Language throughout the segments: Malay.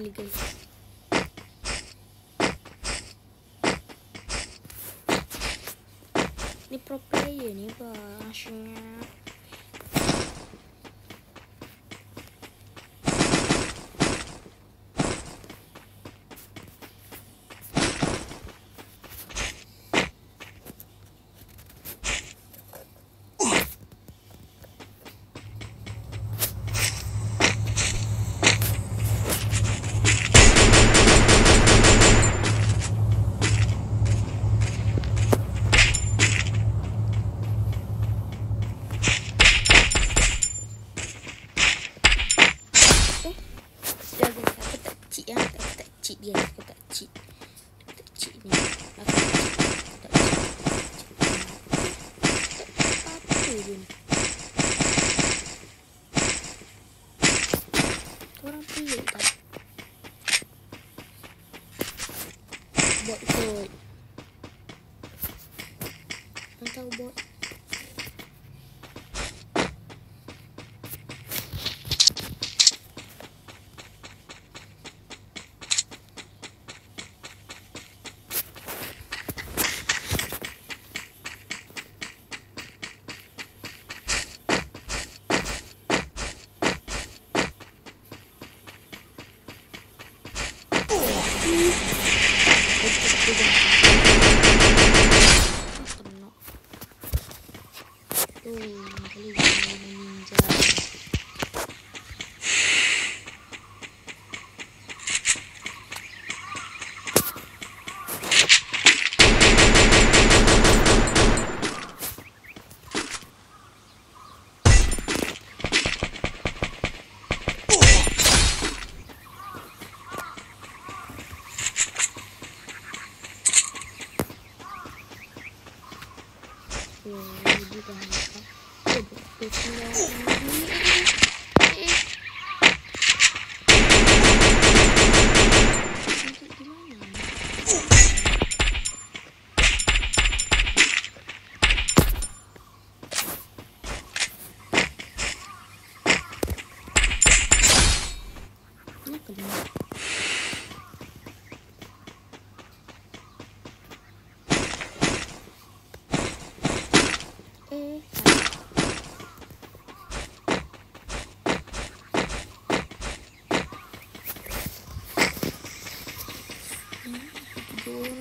ini guys. Ini pro player ni bahasanya. dekat cik. Dekat cik ni aku dekat cik. Dekat cik apa je ni? Korang pelik tak? Buat kot. Look at that. school.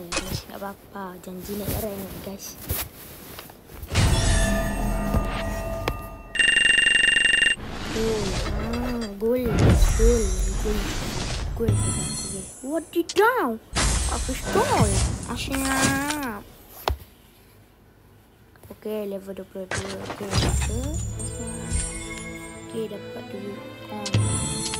awal lah Nak apa-apa Janji nak rank lah guys. Gol ah, gol gol gol gol What you down? Aku stall Asyik Okay, level 22 Okay, dapat Okay, dapat dulu Okay, dapat dulu